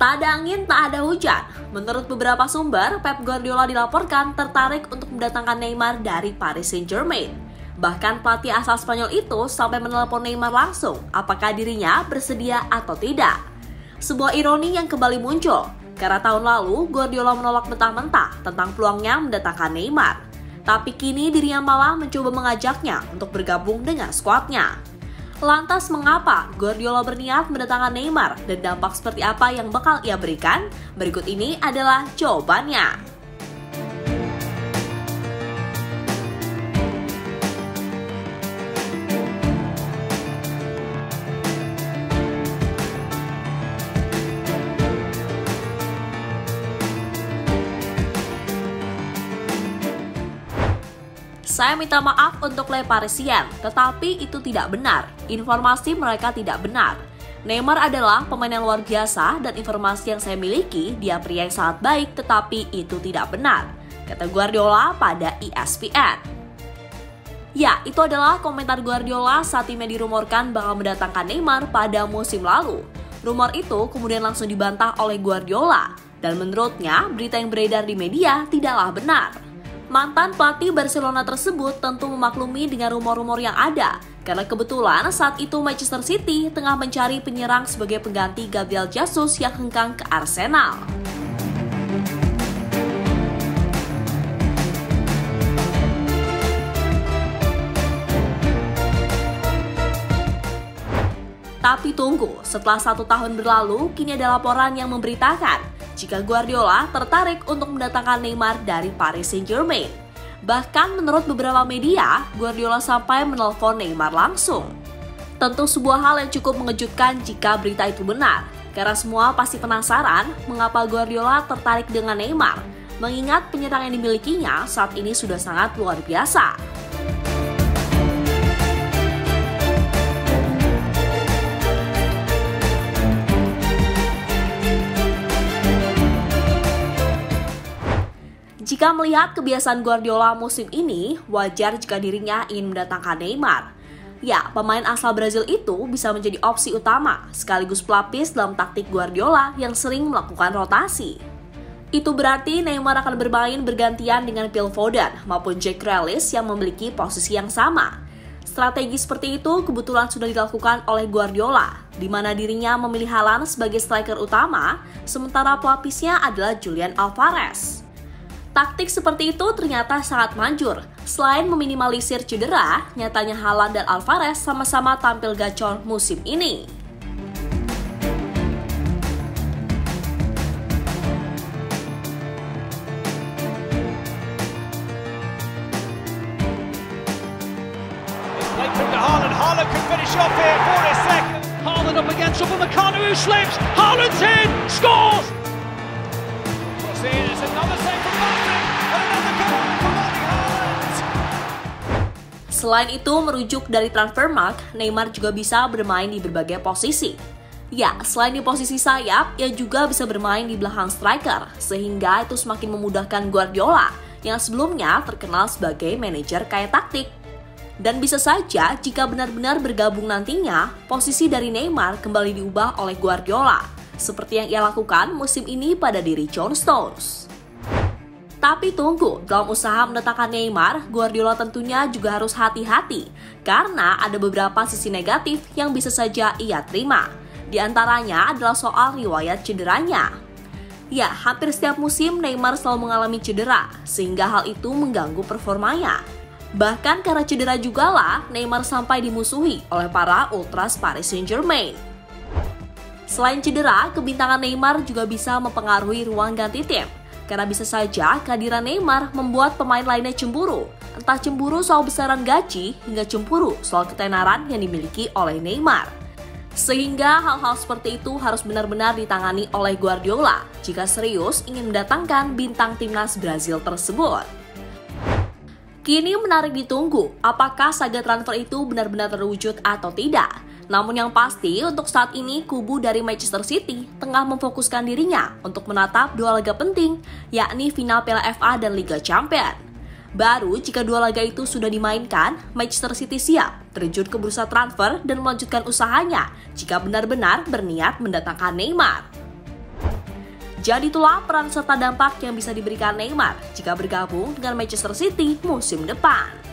angin tak ada hujan. Menurut beberapa sumber, Pep Guardiola dilaporkan tertarik untuk mendatangkan Neymar dari Paris Saint-Germain. Bahkan pelatih asal Spanyol itu sampai menelpon Neymar langsung apakah dirinya bersedia atau tidak. Sebuah ironi yang kembali muncul, karena tahun lalu Guardiola menolak mentah-mentah tentang peluangnya mendatangkan Neymar. Tapi kini dirinya malah mencoba mengajaknya untuk bergabung dengan skuadnya. Lantas mengapa Guardiola berniat mendatangkan Neymar dan dampak seperti apa yang bakal ia berikan? Berikut ini adalah jawabannya. Saya minta maaf untuk Le Parisien, tetapi itu tidak benar. Informasi mereka tidak benar. Neymar adalah pemain yang luar biasa dan informasi yang saya miliki, dia pria yang sangat baik tetapi itu tidak benar. Kata Guardiola pada ESPN. Ya, itu adalah komentar Guardiola saat timnya dirumorkan bakal mendatangkan Neymar pada musim lalu. Rumor itu kemudian langsung dibantah oleh Guardiola, dan menurutnya berita yang beredar di media tidaklah benar. Mantan pelatih Barcelona tersebut tentu memaklumi dengan rumor-rumor yang ada, karena kebetulan saat itu Manchester City tengah mencari penyerang sebagai pengganti Gabriel Jesus yang hengkang ke Arsenal. Tapi tunggu, setelah satu tahun berlalu, kini ada laporan yang memberitakan jika Guardiola tertarik untuk mendatangkan Neymar dari Paris Saint-Germain. Bahkan menurut beberapa media, Guardiola sampai menelpon Neymar langsung. Tentu sebuah hal yang cukup mengejutkan jika berita itu benar, karena semua pasti penasaran mengapa Guardiola tertarik dengan Neymar, mengingat penyerang yang dimilikinya saat ini sudah sangat luar biasa. Jika melihat kebiasaan Guardiola musim ini, wajar jika dirinya ingin mendatangkan Neymar. Ya, pemain asal Brazil itu bisa menjadi opsi utama, sekaligus pelapis dalam taktik Guardiola yang sering melakukan rotasi. Itu berarti Neymar akan bermain bergantian dengan Phil Foden maupun Jack Grealish yang memiliki posisi yang sama. Strategi seperti itu kebetulan sudah dilakukan oleh Guardiola, di mana dirinya memilih Haaland sebagai striker utama, sementara pelapisnya adalah Julian Alvarez. Taktik seperti itu ternyata sangat manjur. Selain meminimalisir cedera, nyatanya Haaland dan Alvarez sama-sama tampil gacor musim ini. Haaland up against Upamecano who slips. Haaland's in, scores. Selain itu, merujuk dari Transfermarkt, Neymar juga bisa bermain di berbagai posisi. Ya, selain di posisi sayap, ia juga bisa bermain di belakang striker, sehingga itu semakin memudahkan Guardiola, yang sebelumnya terkenal sebagai manajer kaya taktik. Dan bisa saja jika benar-benar bergabung nantinya, posisi dari Neymar kembali diubah oleh Guardiola, seperti yang ia lakukan musim ini pada diri John Stones. Tapi tunggu, dalam usaha mendatangkan Neymar, Guardiola tentunya juga harus hati-hati karena ada beberapa sisi negatif yang bisa saja ia terima. Di antaranya adalah soal riwayat cederanya. Ya, hampir setiap musim Neymar selalu mengalami cedera, sehingga hal itu mengganggu performanya. Bahkan karena cedera juga lah, Neymar sampai dimusuhi oleh para Ultras Paris Saint-Germain. Selain cedera, kebintangan Neymar juga bisa mempengaruhi ruang ganti tim karena bisa saja kehadiran Neymar membuat pemain lainnya cemburu. Entah cemburu soal besaran gaji hingga cemburu soal ketenaran yang dimiliki oleh Neymar. Sehingga hal-hal seperti itu harus benar-benar ditangani oleh Guardiola jika serius ingin mendatangkan bintang timnas Brazil tersebut. Kini menarik ditunggu apakah saga transfer itu benar-benar terwujud atau tidak. Namun yang pasti untuk saat ini kubu dari Manchester City tengah memfokuskan dirinya untuk menatap dua laga penting, yakni final Piala FA dan Liga Champions. Baru jika dua laga itu sudah dimainkan, Manchester City siap terjun ke bursa transfer dan melanjutkan usahanya jika benar-benar berniat mendatangkan Neymar. Jadi itulah peran serta dampak yang bisa diberikan Neymar jika bergabung dengan Manchester City musim depan.